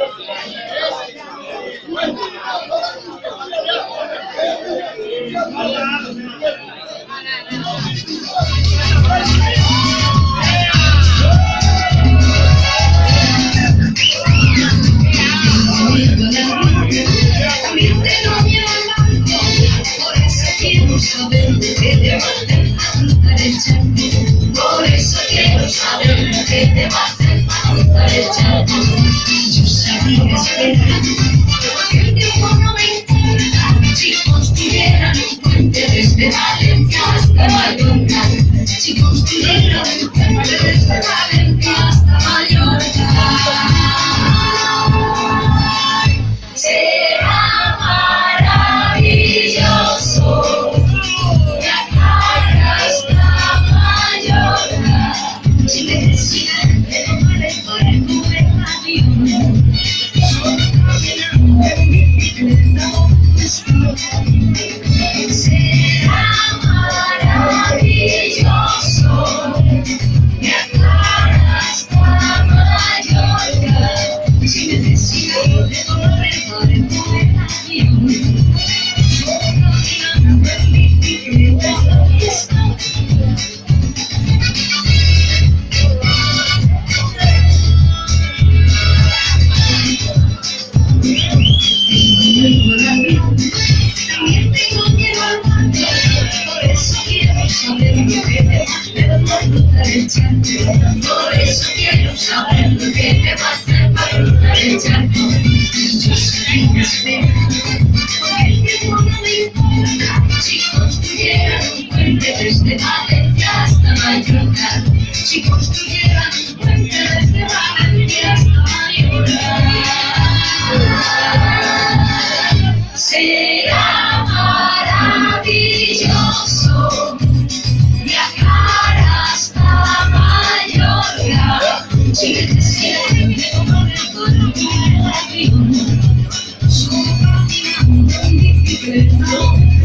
Yo soy el que el que más me ha gustado. Yo soy el de Valencia hasta Mallorca. Si construyeron desde Valencia hasta Mallorca. Será maravilloso. Hasta Mallorca. Por eso quiero saber qué te pasa para luchar. Just Chicos, tuvieran un puente desde Valencia hasta Mallorca. Chicos, tuvieran